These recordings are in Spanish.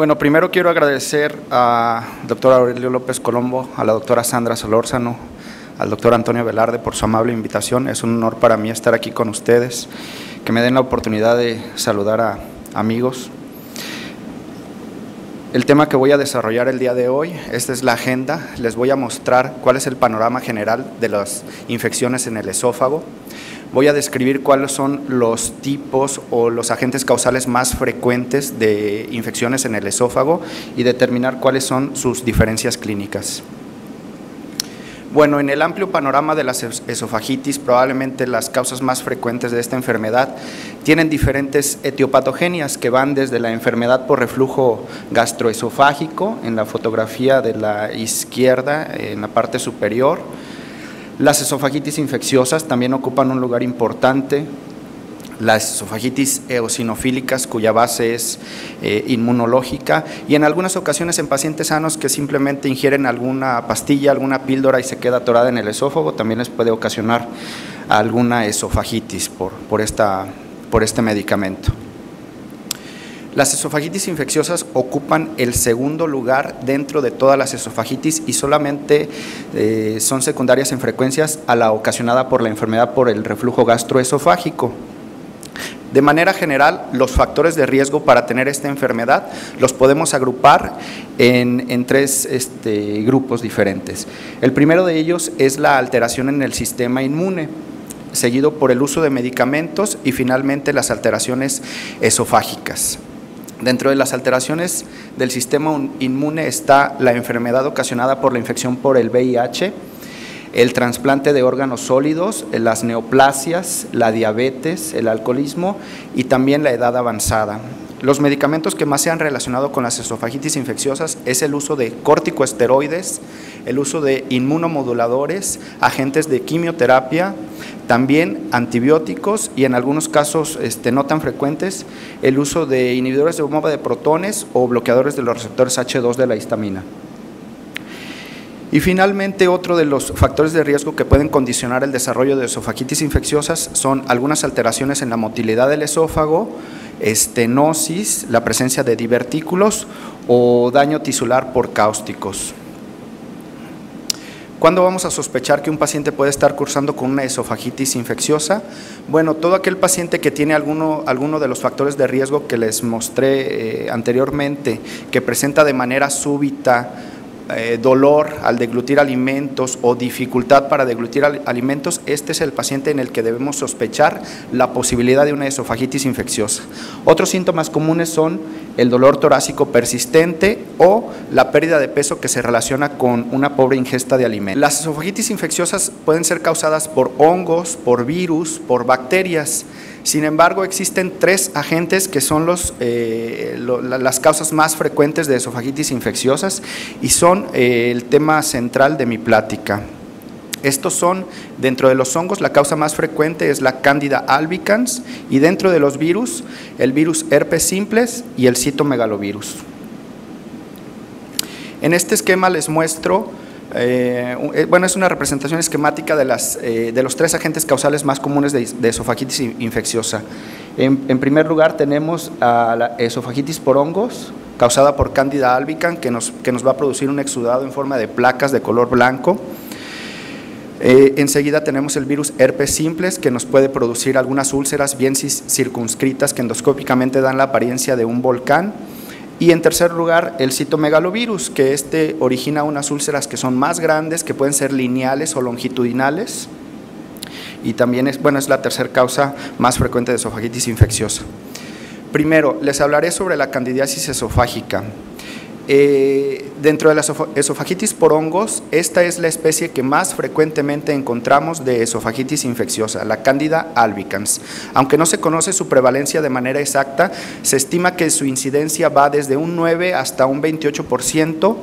Bueno, primero quiero agradecer a doctor Aurelio López Colombo, a la doctora Sandra Solórzano, al doctor Antonio Velarde por su amable invitación. Es un honor para mí estar aquí con ustedes, que me den la oportunidad de saludar a amigos. El tema que voy a desarrollar el día de hoy, esta es la agenda, les voy a mostrar cuál es el panorama general de las infecciones en el esófago, voy a describir cuáles son los tipos o los agentes causales más frecuentes de infecciones en el esófago y determinar cuáles son sus diferencias clínicas. Bueno, en el amplio panorama de las esofagitis, probablemente las causas más frecuentes de esta enfermedad tienen diferentes etiopatogenias que van desde la enfermedad por reflujo gastroesofágico, en la fotografía de la izquierda, en la parte superior, las esofagitis infecciosas también ocupan un lugar importante. Las esofagitis eosinofílicas, cuya base es eh, inmunológica, y en algunas ocasiones en pacientes sanos que simplemente ingieren alguna pastilla, alguna píldora y se queda atorada en el esófago, también les puede ocasionar alguna esofagitis por, por, esta, por este medicamento. Las esofagitis infecciosas ocupan el segundo lugar dentro de todas las esofagitis y solamente eh, son secundarias en frecuencias a la ocasionada por la enfermedad por el reflujo gastroesofágico. De manera general, los factores de riesgo para tener esta enfermedad los podemos agrupar en, tres este, grupos diferentes. El primero de ellos es la alteración en el sistema inmune seguido por el uso de medicamentos y finalmente las alteraciones esofágicas. Dentro de las alteraciones del sistema inmune está la enfermedad ocasionada por la infección por el VIH, el trasplante de órganos sólidos, las neoplasias, la diabetes, el alcoholismo y también la edad avanzada. Los medicamentos que más se han relacionado con las esofagitis infecciosas es el uso de corticosteroides, el uso de inmunomoduladores, agentes de quimioterapia, también antibióticos y en algunos casos este, no tan frecuentes el uso de inhibidores de bomba de protones o bloqueadores de los receptores H2 de la histamina. Y finalmente, otro de los factores de riesgo que pueden condicionar el desarrollo de esofagitis infecciosas son algunas alteraciones en la motilidad del esófago, estenosis, la presencia de divertículos o daño tisular por cáusticos. ¿Cuándo vamos a sospechar que un paciente puede estar cursando con una esofagitis infecciosa? Bueno, todo aquel paciente que tiene alguno, alguno de los factores de riesgo que les mostré eh, anteriormente, que presenta de manera súbita eh, dolor al deglutir alimentos o dificultad para deglutir alimentos, este es el paciente en el que debemos sospechar la posibilidad de una esofagitis infecciosa. Otros síntomas comunes son el dolor torácico persistente o la pérdida de peso que se relaciona con una pobre ingesta de alimentos. Las esofagitis infecciosas pueden ser causadas por hongos, por virus, por bacterias. Sin embargo, existen tres agentes que son eh, las causas más frecuentes de esofagitis infecciosas y son eh, el tema central de mi plática. Estos son, dentro de los hongos, la causa más frecuente es la Candida albicans y dentro de los virus, el virus herpes simples y el citomegalovirus. En este esquema les muestro eh, eh, bueno, es una representación esquemática de, las, eh, de los tres agentes causales más comunes de, esofagitis infecciosa. En, primer lugar tenemos la esofagitis por hongos, causada por Candida albicans, que nos, que nos va a producir un exudado en forma de placas de color blanco. enseguida tenemos el virus herpes simples, que nos puede producir algunas úlceras bien circunscritas que endoscópicamente dan la apariencia de un volcán. Y en tercer lugar, el citomegalovirus, que este origina unas úlceras que son más grandes, que pueden ser lineales o longitudinales. Y también es, bueno, es la tercera causa más frecuente de esofagitis infecciosa. Primero, les hablaré sobre la candidiasis esofágica. Eh, dentro de la esofagitis por hongos, esta es la especie que más frecuentemente encontramos de esofagitis infecciosa, la Candida albicans. Aunque no se conoce su prevalencia de manera exacta, se estima que su incidencia va desde un 9 hasta un 28%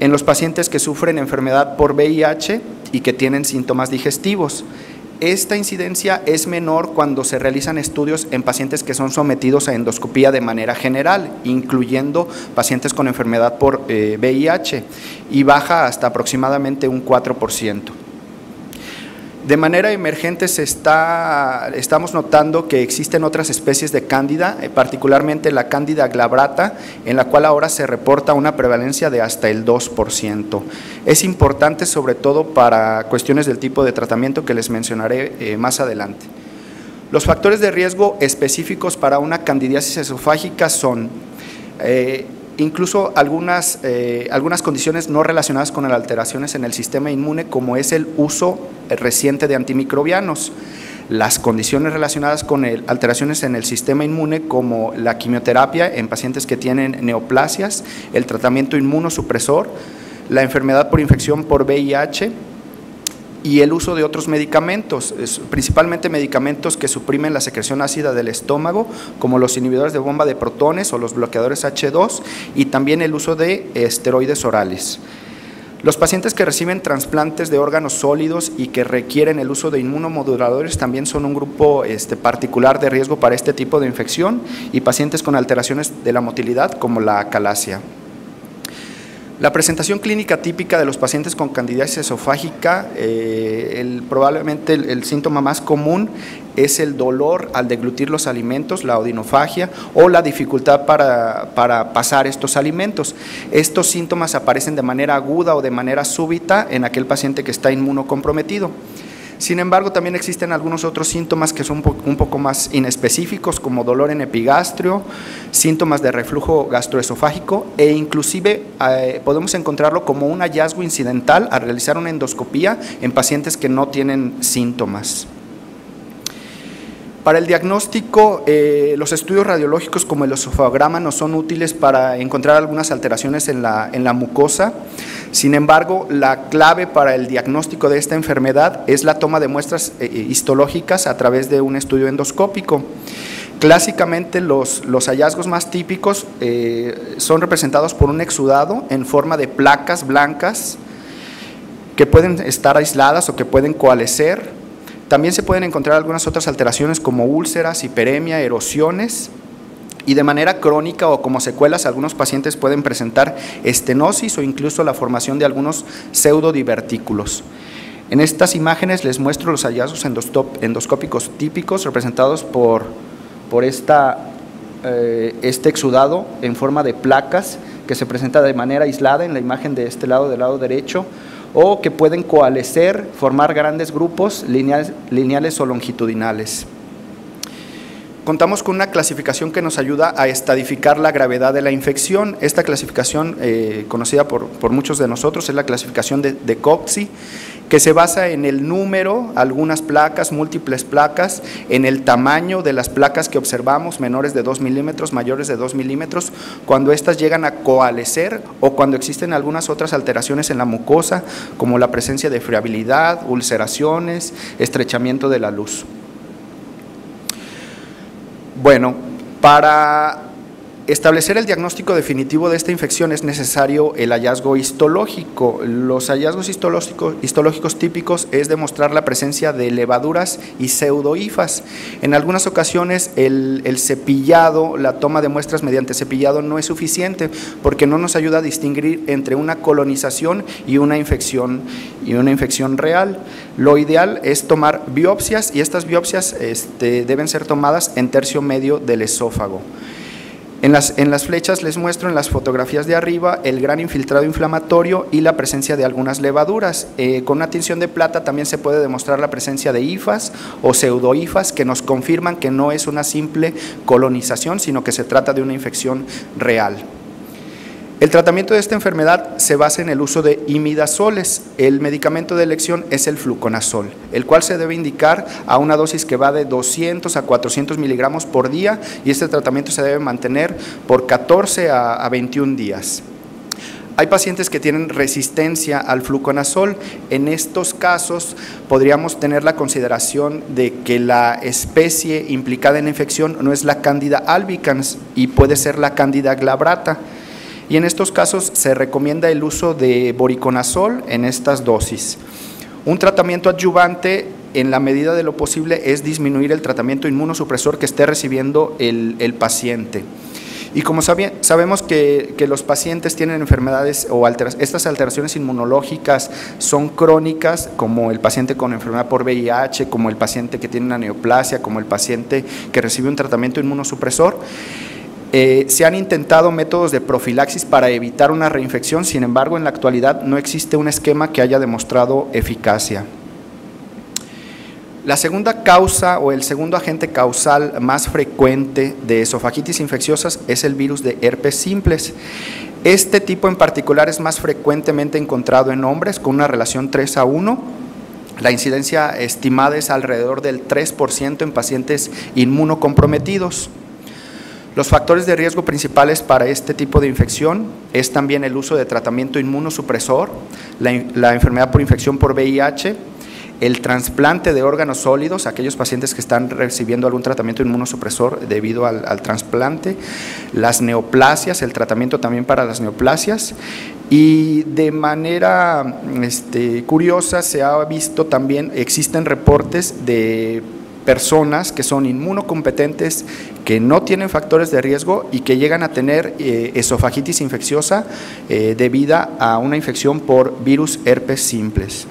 en los pacientes que sufren enfermedad por VIH y que tienen síntomas digestivos. Esta incidencia es menor cuando se realizan estudios en pacientes que son sometidos a endoscopía de manera general, incluyendo pacientes con enfermedad por VIH, eh, y baja hasta aproximadamente un 4%. De manera emergente se está, estamos notando que existen otras especies de cándida, eh, particularmente la cándida glabrata, en la cual ahora se reporta una prevalencia de hasta el 2%. Es importante sobre todo para cuestiones del tipo de tratamiento que les mencionaré eh, más adelante. Los factores de riesgo específicos para una candidiasis esofágica son eh, incluso algunas, eh, algunas condiciones no relacionadas con alteraciones en el sistema inmune, como es el uso reciente de antimicrobianos. Las condiciones relacionadas con alteraciones en el sistema inmune, como la quimioterapia en pacientes que tienen neoplasias, el tratamiento inmunosupresor, la enfermedad por infección por VIH, y el uso de otros medicamentos, principalmente medicamentos que suprimen la secreción ácida del estómago, como los inhibidores de bomba de protones o los bloqueadores H2, y también el uso de esteroides orales. Los pacientes que reciben trasplantes de órganos sólidos y que requieren el uso de inmunomoduladores también son un grupo este, particular de riesgo para este tipo de infección y pacientes con alteraciones de la motilidad como la calasia. La presentación clínica típica de los pacientes con candidiasis esofágica, eh, probablemente el, síntoma más común es el dolor al deglutir los alimentos, la odinofagia o la dificultad para, para, pasar estos alimentos. Estos síntomas aparecen de manera aguda o de manera súbita en aquel paciente que está inmunocomprometido. Sin embargo, también existen algunos otros síntomas que son un poco más inespecíficos, como dolor en epigastrio, síntomas de reflujo gastroesofágico e inclusive eh, podemos encontrarlo como un hallazgo incidental al realizar una endoscopía en pacientes que no tienen síntomas. Para el diagnóstico, eh, los estudios radiológicos como el esofagograma no son útiles para encontrar algunas alteraciones en la, en la mucosa. Sin embargo, la clave para el diagnóstico de esta enfermedad es la toma de muestras eh, histológicas a través de un estudio endoscópico. Clásicamente los, los hallazgos más típicos eh, son representados por un exudado en forma de placas blancas que pueden estar aisladas o que pueden coalescer también se pueden encontrar algunas otras alteraciones como úlceras, hiperemia, erosiones y de manera crónica o como secuelas algunos pacientes pueden presentar estenosis o incluso la formación de algunos pseudodivertículos. En estas imágenes les muestro los hallazgos endoscópicos típicos representados por, por esta, eh, este exudado en forma de placas que se presenta de manera aislada en la imagen de este lado, del lado derecho, o que pueden coalescer, formar grandes grupos lineales, o longitudinales. Contamos con una clasificación que nos ayuda a estadificar la gravedad de la infección. Esta clasificación, eh, conocida por, muchos de nosotros, es la clasificación de, de que se basa en el número, algunas placas, múltiples placas, en el tamaño de las placas que observamos, menores de 2 milímetros, mayores de 2 milímetros, cuando éstas llegan a coalescer o cuando existen algunas otras alteraciones en la mucosa, como la presencia de friabilidad, ulceraciones, estrechamiento de la luz. Bueno, para establecer el diagnóstico definitivo de esta infección es necesario el hallazgo histológico. Los hallazgos histológicos, típicos es demostrar la presencia de levaduras y pseudoifas. En algunas ocasiones el, cepillado, la toma de muestras mediante cepillado no es suficiente porque no nos ayuda a distinguir entre una colonización y una infección, y una infección real. Lo ideal es tomar biopsias y estas biopsias este, deben ser tomadas en tercio medio del esófago. En las, en las, flechas les muestro en las fotografías de arriba el gran infiltrado inflamatorio y la presencia de algunas levaduras. Eh, con una tinción de plata también se puede demostrar la presencia de hifas o pseudoifas que nos confirman que no es una simple colonización, sino que se trata de una infección real. El tratamiento de esta enfermedad se basa en el uso de imidazoles. El medicamento de elección es el fluconazol, el cual se debe indicar a una dosis que va de 200 a 400 miligramos por día y este tratamiento se debe mantener por 14 a 21 días. Hay pacientes que tienen resistencia al fluconazol. En estos casos podríamos tener la consideración de que la especie implicada en la infección no es la Candida albicans y puede ser la Candida glabrata y en estos casos se recomienda el uso de boriconazol en estas dosis. Un tratamiento adyuvante en la medida de lo posible es disminuir el tratamiento inmunosupresor que esté recibiendo el, paciente. Y como sabemos que, los pacientes tienen enfermedades o estas alteraciones inmunológicas son crónicas, como el paciente con enfermedad por VIH, como el paciente que tiene una neoplasia, como el paciente que recibe un tratamiento inmunosupresor, eh, se han intentado métodos de profilaxis para evitar una reinfección, sin embargo, en la actualidad no existe un esquema que haya demostrado eficacia. La segunda causa o el segundo agente causal más frecuente de esofagitis infecciosas es el virus de herpes simples. Este tipo en particular es más frecuentemente encontrado en hombres con una relación 3 a 1. La incidencia estimada es alrededor del 3% en pacientes inmunocomprometidos. Los factores de riesgo principales para este tipo de infección es también el uso de tratamiento inmunosupresor, la, enfermedad por infección por VIH, el trasplante de órganos sólidos, aquellos pacientes que están recibiendo algún tratamiento inmunosupresor debido al, trasplante, las neoplasias, el tratamiento también para las neoplasias. Y de manera este, curiosa se ha visto también, existen reportes de personas que son inmunocompetentes, que no tienen factores de riesgo y que llegan a tener eh, esofagitis infecciosa eh, debida a una infección por virus herpes simples.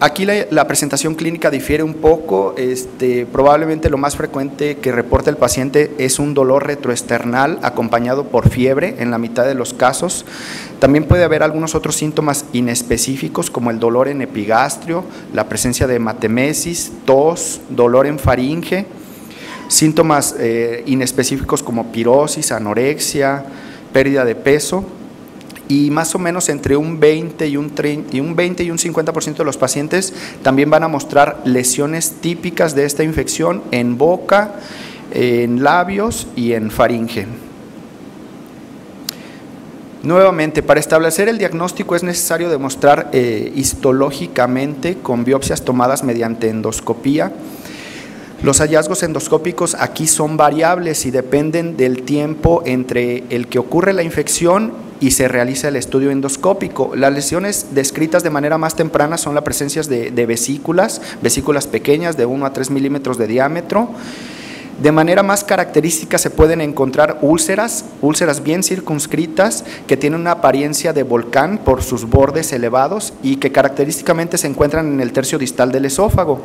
Aquí la, presentación clínica difiere un poco, este, probablemente lo más frecuente que reporta el paciente es un dolor retroesternal acompañado por fiebre en la mitad de los casos. También puede haber algunos otros síntomas inespecíficos como el dolor en epigastrio, la presencia de hematemesis, tos, dolor en faringe, síntomas eh, inespecíficos como pirosis, anorexia, pérdida de peso y más o menos entre un 20 y un, y un, 20 y un 50% de los pacientes también van a mostrar lesiones típicas de esta infección en boca, en labios y en faringe. Nuevamente, para establecer el diagnóstico es necesario demostrar eh, histológicamente con biopsias tomadas mediante endoscopía los hallazgos endoscópicos aquí son variables y dependen del tiempo entre el que ocurre la infección y se realiza el estudio endoscópico. Las lesiones descritas de manera más temprana son la presencia de, vesículas, vesículas pequeñas de 1 a 3 milímetros de diámetro. De manera más característica se pueden encontrar úlceras, úlceras bien circunscritas que tienen una apariencia de volcán por sus bordes elevados y que característicamente se encuentran en el tercio distal del esófago.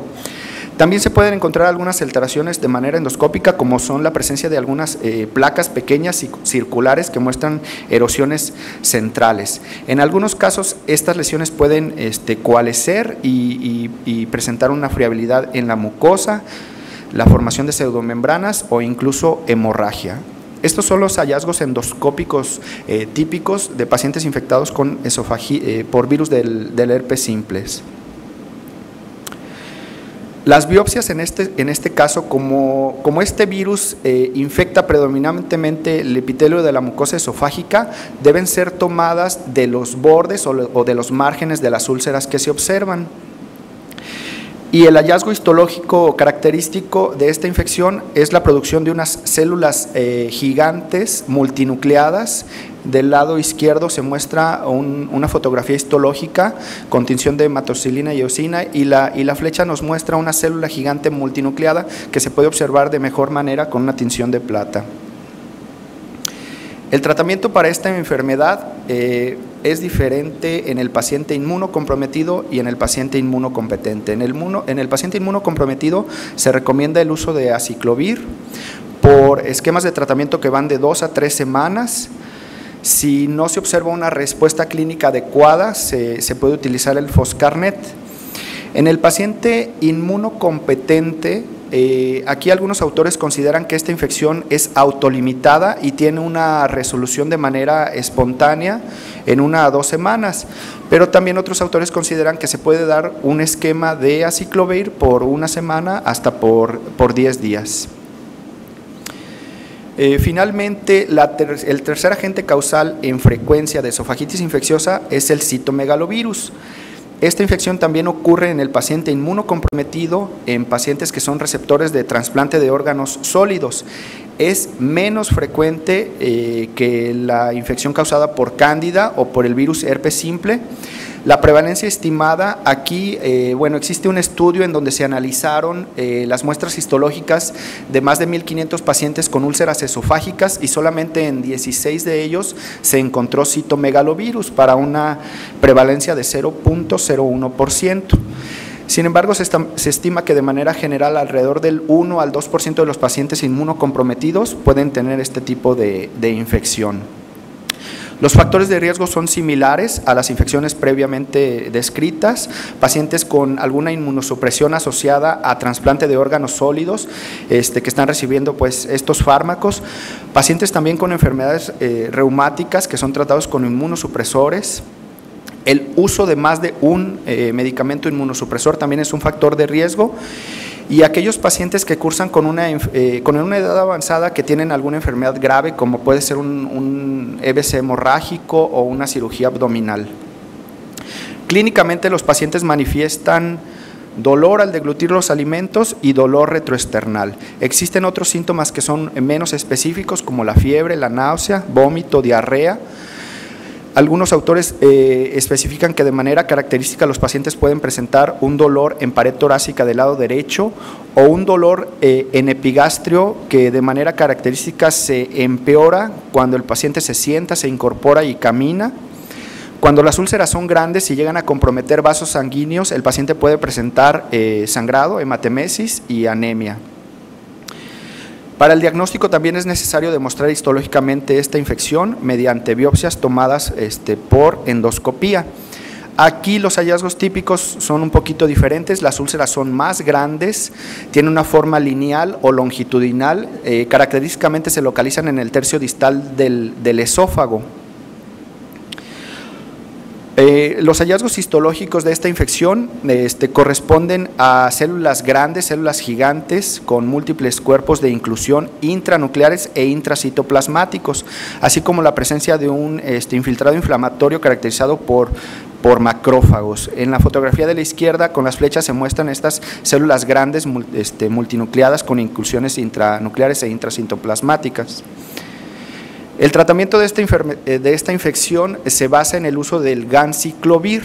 También se pueden encontrar algunas alteraciones de manera endoscópica, como son la presencia de algunas eh, placas pequeñas y circulares que muestran erosiones centrales. En algunos casos, estas lesiones pueden este, coalescer y, presentar una friabilidad en la mucosa, la formación de pseudomembranas o incluso hemorragia. Estos son los hallazgos endoscópicos eh, típicos de pacientes infectados con eh, por virus del, del herpes simples. Las biopsias en este, en este caso, como, como este virus eh, infecta predominantemente el epitelio de la mucosa esofágica, deben ser tomadas de los bordes o, de los márgenes de las úlceras que se observan. Y el hallazgo histológico característico de esta infección es la producción de unas células eh, gigantes multinucleadas del lado izquierdo se muestra una fotografía histológica con tinción de hematocilina y eosina y la, y la flecha nos muestra una célula gigante multinucleada que se puede observar de mejor manera con una tinción de plata. El tratamiento para esta enfermedad eh, es diferente en el paciente inmunocomprometido y en el paciente inmunocompetente. En el, en el paciente inmunocomprometido se recomienda el uso de aciclovir por esquemas de tratamiento que van de dos a tres semanas si no se observa una respuesta clínica adecuada, se, puede utilizar el Foscarnet. En el paciente inmunocompetente, eh, aquí algunos autores consideran que esta infección es autolimitada y tiene una resolución de manera espontánea en una a dos semanas, pero también otros autores consideran que se puede dar un esquema de aciclovir por una semana hasta por, por 10 días. Eh, finalmente, el tercer agente causal en frecuencia de esofagitis infecciosa es el citomegalovirus. Esta infección también ocurre en el paciente inmunocomprometido, en pacientes que son receptores de trasplante de órganos sólidos. Es menos frecuente eh, que la infección causada por cándida o por el virus herpes simple. La prevalencia estimada, aquí, eh, bueno, existe un estudio en donde se analizaron eh, las muestras histológicas de más de 1.500 pacientes con úlceras esofágicas y solamente en 16 de ellos se encontró citomegalovirus para una prevalencia de 0.01%. Sin embargo, se, estima que de manera general alrededor del 1 al 2% de los pacientes inmunocomprometidos pueden tener este tipo de infección. Los factores de riesgo son similares a las infecciones previamente descritas, pacientes con alguna inmunosupresión asociada a trasplante de órganos sólidos este, que están recibiendo pues, estos fármacos, pacientes también con enfermedades eh, reumáticas que son tratados con inmunosupresores, el uso de más de un eh, medicamento inmunosupresor también es un factor de riesgo y aquellos pacientes que cursan con una, eh, con una edad avanzada que tienen alguna enfermedad grave, como puede ser un, un EBC hemorrágico o una cirugía abdominal. Clínicamente los pacientes manifiestan dolor al deglutir los alimentos y dolor retroesternal. Existen otros síntomas que son menos específicos como la fiebre, la náusea, vómito, diarrea, algunos autores eh, especifican que de manera característica los pacientes pueden presentar un dolor en pared torácica del lado derecho o un dolor eh, en epigastrio que de manera característica se empeora cuando el paciente se sienta, se incorpora y camina. Cuando las úlceras son grandes y llegan a comprometer vasos sanguíneos, el paciente puede presentar eh, sangrado, hematemesis y anemia. Para el diagnóstico también es necesario demostrar histológicamente esta infección mediante biopsias tomadas este, por endoscopía. Aquí los hallazgos típicos son un poquito diferentes, las úlceras son más grandes, tienen una forma lineal o longitudinal, eh, característicamente se localizan en el tercio distal del esófago. Eh, los hallazgos histológicos de esta infección este, corresponden a células grandes, células gigantes con múltiples cuerpos de inclusión intranucleares e intracitoplasmáticos, así como la presencia de un este, infiltrado inflamatorio caracterizado por macrófagos. En la fotografía de la izquierda con las flechas se muestran estas células grandes este, multinucleadas con inclusiones intranucleares e intracitoplasmáticas. El tratamiento de esta, eh, infección se basa en el uso del ganciclovir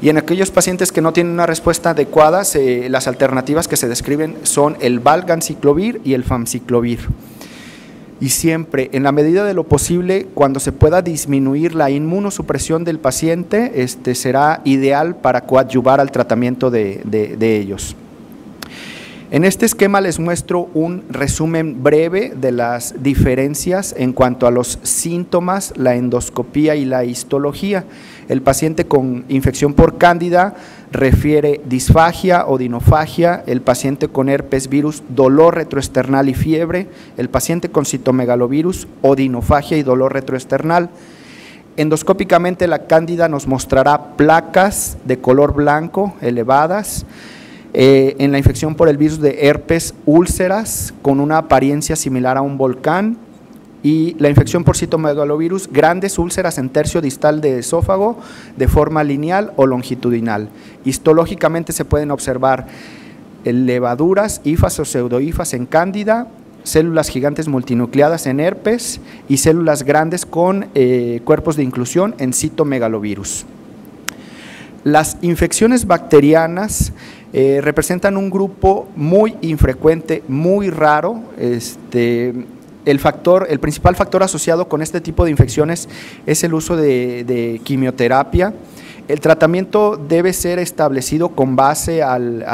y en aquellos pacientes que no tienen una respuesta adecuada, las alternativas que se describen son el valganciclovir y el famciclovir. Y siempre, en la medida de lo posible, cuando se pueda disminuir la inmunosupresión del paciente, este, será ideal para coadyuvar al tratamiento de ellos. En este esquema les muestro un resumen breve de las diferencias en cuanto a los síntomas, la endoscopía y la histología. El paciente con infección por cándida refiere disfagia o dinofagia, el paciente con herpes virus, dolor retroesternal y fiebre, el paciente con citomegalovirus, odinofagia y dolor retroesternal. Endoscópicamente la cándida nos mostrará placas de color blanco elevadas, eh, en la infección por el virus de herpes, úlceras con una apariencia similar a un volcán y la infección por citomegalovirus, grandes úlceras en tercio distal de esófago de forma lineal o longitudinal. Histológicamente se pueden observar levaduras, ifas o pseudoifas en cándida, células gigantes multinucleadas en herpes y células grandes con eh, cuerpos de inclusión en citomegalovirus. Las infecciones bacterianas eh, representan un grupo muy infrecuente, muy raro. Este, el, factor, el principal factor asociado con este tipo de infecciones es el uso de, quimioterapia. El tratamiento debe ser establecido con base al,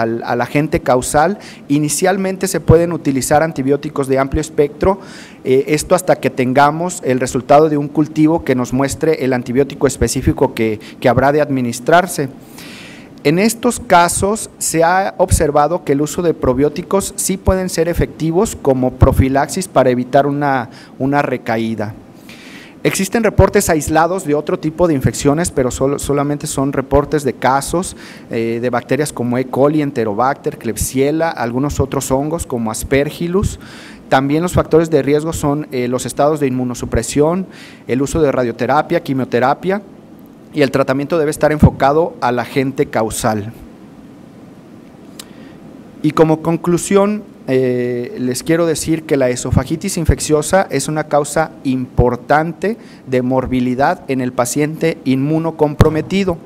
agente causal. Inicialmente se pueden utilizar antibióticos de amplio espectro, eh, esto hasta que tengamos el resultado de un cultivo que nos muestre el antibiótico específico que habrá de administrarse. En estos casos se ha observado que el uso de probióticos sí pueden ser efectivos como profilaxis para evitar una, recaída. Existen reportes aislados de otro tipo de infecciones, pero solamente son reportes de casos eh, de bacterias como E. coli, Enterobacter, Klebsiella, algunos otros hongos como Aspergillus. También los factores de riesgo son eh, los estados de inmunosupresión, el uso de radioterapia, quimioterapia, y el tratamiento debe estar enfocado al agente causal. Y como conclusión, eh, les quiero decir que la esofagitis infecciosa es una causa importante de morbilidad en el paciente inmunocomprometido.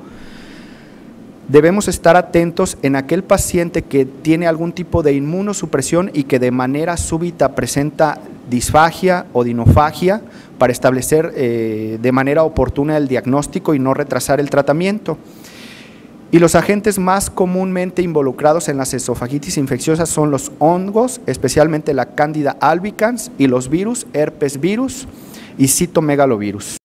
Debemos estar atentos en aquel paciente que tiene algún tipo de inmunosupresión y que de manera súbita presenta disfagia o dinofagia para establecer eh, de manera oportuna el diagnóstico y no retrasar el tratamiento. Y los agentes más comúnmente involucrados en las esofagitis infecciosas son los hongos, especialmente la Candida albicans y los virus, herpes virus y citomegalovirus.